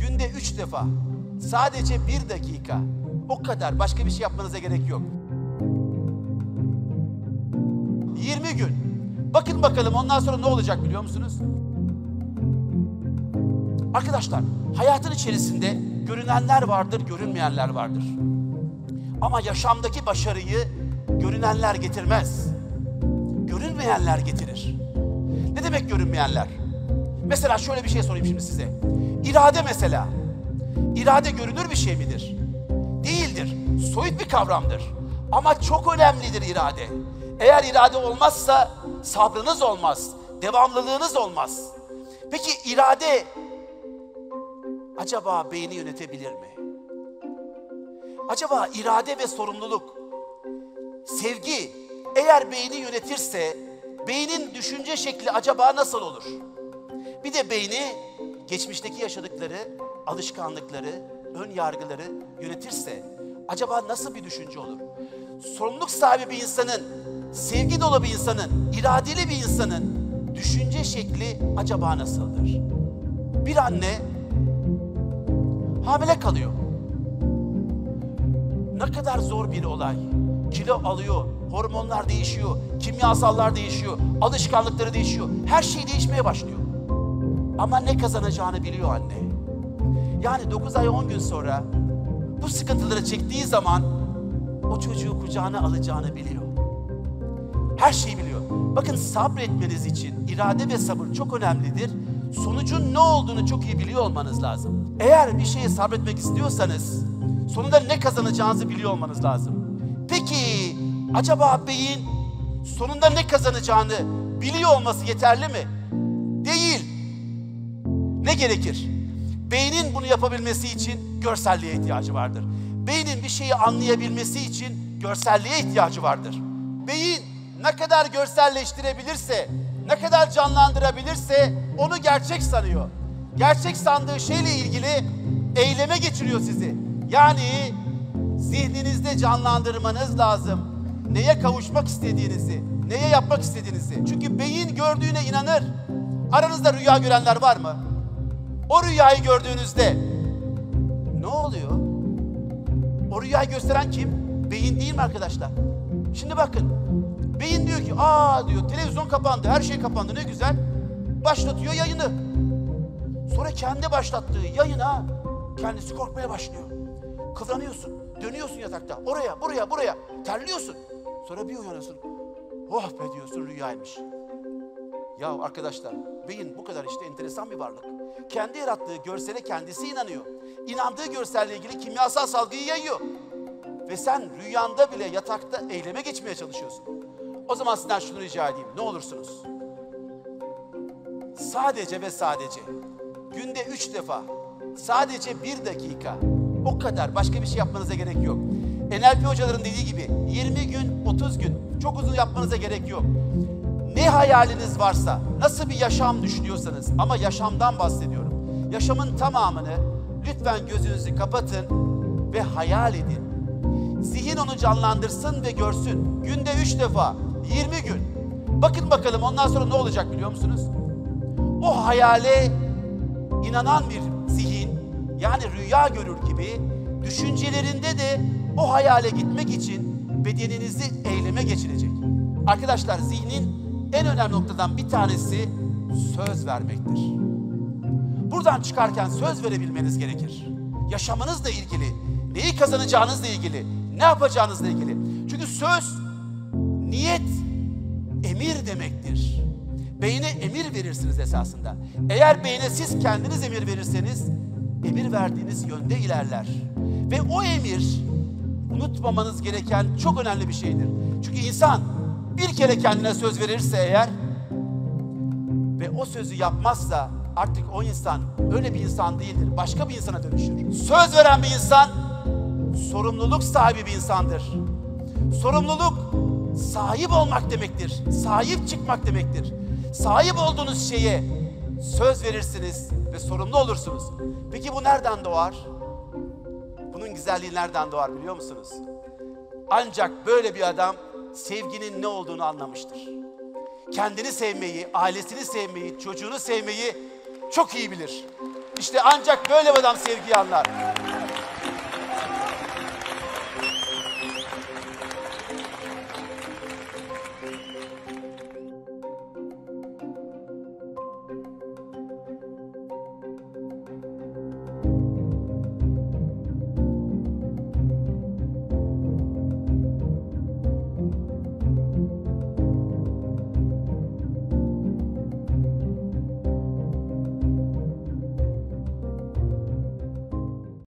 Günde üç defa. Sadece bir dakika. O kadar. Başka bir şey yapmanıza gerek yok. 20 gün. Bakın bakalım ondan sonra ne olacak biliyor musunuz? Arkadaşlar, hayatın içerisinde görünenler vardır, görünmeyenler vardır. Ama yaşamdaki başarıyı görünenler getirmez. Görünmeyenler getirir. Ne demek görünmeyenler? Mesela şöyle bir şey sorayım şimdi size. İrade mesela. İrade görünür bir şey midir? Değildir. Soyut bir kavramdır. Ama çok önemlidir irade. Eğer irade olmazsa sabrınız olmaz, devamlılığınız olmaz. Peki irade acaba beyni yönetebilir mi? Acaba irade ve sorumluluk, sevgi eğer beyni yönetirse beynin düşünce şekli acaba nasıl olur? Bir de beyni geçmişteki yaşadıkları, alışkanlıkları, ön yargıları yönetirse acaba nasıl bir düşünce olur? Sorumluluk sahibi bir insanın, sevgi dolu bir insanın, iradeli bir insanın düşünce şekli acaba nasıldır? Bir anne hamile kalıyor. Ne kadar zor bir olay. Kilo alıyor, hormonlar değişiyor, kimyasallar değişiyor, alışkanlıkları değişiyor. Her şey değişmeye başlıyor. Ama ne kazanacağını biliyor anne. Yani 9 ay 10 gün sonra bu sıkıntıları çektiği zaman o çocuğu kucağına alacağını biliyor. Her şeyi biliyor. Bakın sabretmeniz için irade ve sabır çok önemlidir. Sonucun ne olduğunu çok iyi biliyor olmanız lazım. Eğer bir şeye sabretmek istiyorsanız sonunda ne kazanacağınızı biliyor olmanız lazım. Peki acaba beyin sonunda ne kazanacağını biliyor olması yeterli mi? Ne gerekir? Beynin bunu yapabilmesi için görselliğe ihtiyacı vardır. Beynin bir şeyi anlayabilmesi için görselliğe ihtiyacı vardır. Beyin ne kadar görselleştirebilirse, ne kadar canlandırabilirse onu gerçek sanıyor. Gerçek sandığı şeyle ilgili eyleme geçiriyor sizi. Yani zihninizde canlandırmanız lazım. Neye kavuşmak istediğinizi, neye yapmak istediğinizi. Çünkü beyin gördüğüne inanır. Aranızda rüya görenler var mı? O rüyayı gördüğünüzde ne oluyor? O rüyayı gösteren kim? Beyin değil mi arkadaşlar? Şimdi bakın. Beyin diyor ki, aa diyor televizyon kapandı, her şey kapandı ne güzel. Başlatıyor yayını. Sonra kendi başlattığı yayına kendisi korkmaya başlıyor. Kıvranıyorsun, dönüyorsun yatakta. Oraya, buraya, buraya. Terliyorsun. Sonra bir uyanıyorsun. Oh be diyorsun rüyaymış. Ya arkadaşlar, beyin bu kadar işte enteresan bir varlık. Kendi yarattığı görsele kendisi inanıyor. İnandığı görselle ilgili kimyasal salgıyı yayıyor. Ve sen rüyanda bile yatakta eyleme geçmeye çalışıyorsun. O zaman sizden şunu rica edeyim. Ne olursunuz? Sadece ve sadece günde üç defa sadece bir dakika o kadar başka bir şey yapmanıza gerek yok. NLP hocaların dediği gibi 20 gün 30 gün çok uzun yapmanıza gerek yok. Ne hayaliniz varsa, nasıl bir yaşam düşünüyorsanız ama yaşamdan bahsediyorum. Yaşamın tamamını lütfen gözünüzü kapatın ve hayal edin. Zihin onu canlandırsın ve görsün. Günde üç defa, 20 gün. Bakın bakalım ondan sonra ne olacak biliyor musunuz? O hayale inanan bir zihin, yani rüya görür gibi düşüncelerinde de o hayale gitmek için bedeninizi eyleme geçirecek. Arkadaşlar zihnin en önemli noktadan bir tanesi söz vermektir. Buradan çıkarken söz verebilmeniz gerekir. Yaşamınızla ilgili, neyi kazanacağınızla ilgili, ne yapacağınızla ilgili. Çünkü söz, niyet, emir demektir. Beyne emir verirsiniz esasında. Eğer beyne siz kendiniz emir verirseniz, emir verdiğiniz yönde ilerler. Ve o emir, unutmamanız gereken çok önemli bir şeydir. Çünkü insan bir kere kendine söz verirse eğer ve o sözü yapmazsa artık o insan öyle bir insan değildir. Başka bir insana dönüşür. Söz veren bir insan sorumluluk sahibi bir insandır. Sorumluluk sahip olmak demektir. Sahip çıkmak demektir. Sahip olduğunuz şeye söz verirsiniz ve sorumlu olursunuz. Peki bu nereden doğar? Bunun güzelliği nereden doğar biliyor musunuz? Ancak böyle bir adam sevginin ne olduğunu anlamıştır. Kendini sevmeyi, ailesini sevmeyi, çocuğunu sevmeyi çok iyi bilir. İşte ancak böyle bir adam sevgiyi anlar.